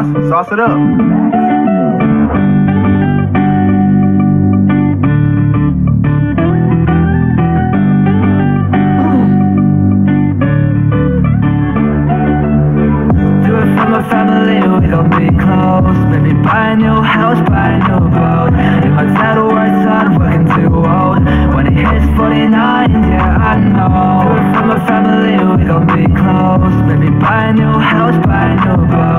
Sauce it up. Buy a new house, buy a new boat. Side, working too old When it hits 49, yeah, I know. Family, we gon' be close. Maybe buy a new house, buy a new boat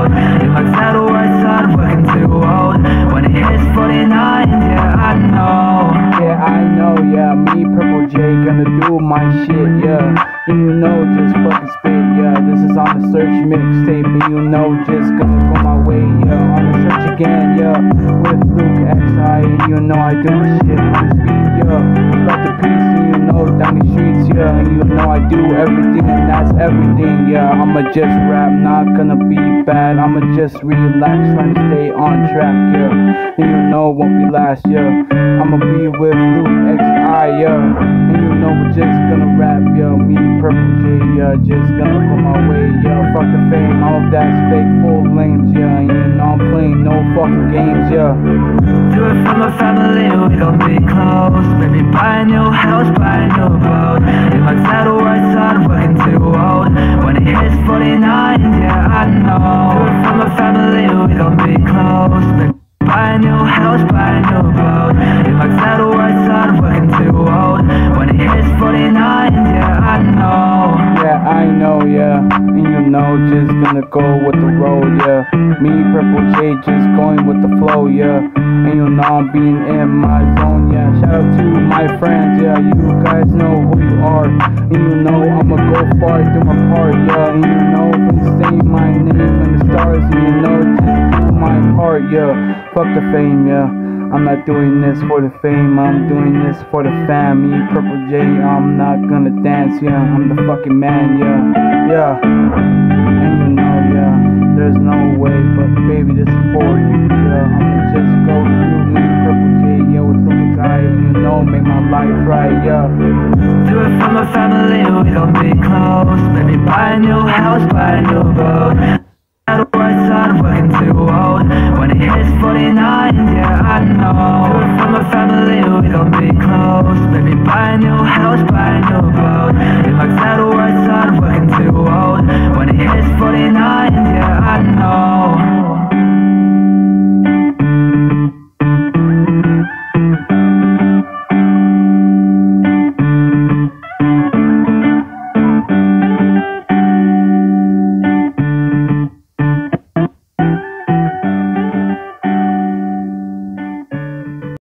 gonna do my shit, yeah. And you know, just fucking spit, yeah. This is on the search mixtape, and you know, just gonna go my way, yeah. On the search again, yeah. With Luke XI, and you know I do shit on this beat, yeah. About the peace, and you know, down the streets, yeah. And you know I do everything, and that's everything, yeah. I'ma just rap, not gonna be bad. I'ma just relax, trying to stay on track, yeah. And you know won't be last, yeah. I'ma be with Luke XI, yeah. And you know we're just gonna rap, yeah. Me, Purple J, yeah. Just gonna go my way, yeah. Fuck the fame, all that's fake, full lames, yeah. And you know I'm playing no fucking games, yeah. Do it for my family, we gon' be close. Maybe buy a new house, buy a new boat. In my title right side, working too old. When it hits 49, yeah, I know. Do it for my family, we gon' be close. Maybe buy a new house, buy a new boat just gonna go with the road, yeah. Me, Purple J, just going with the flow, yeah. And you know, I'm being in my zone, yeah. Shout out to my friends, yeah. You guys know who you are. And you know, I'ma go far, do my part, yeah. And you know, when you say my name and the stars, and you know, just my heart, yeah. Fuck the fame, yeah. I'm not doing this for the fame, I'm doing this for the fam. Me, Purple J, I'm not gonna dance, yeah. I'm the fucking man, yeah. Yeah. There's no way, but baby, this is for you, yeah. I'ma just go through me, Purple J, yeah, with Luke XI, you know, make my life right, yeah. Do it for my family, we gon' be close Maybe buy a new house, buy a new boat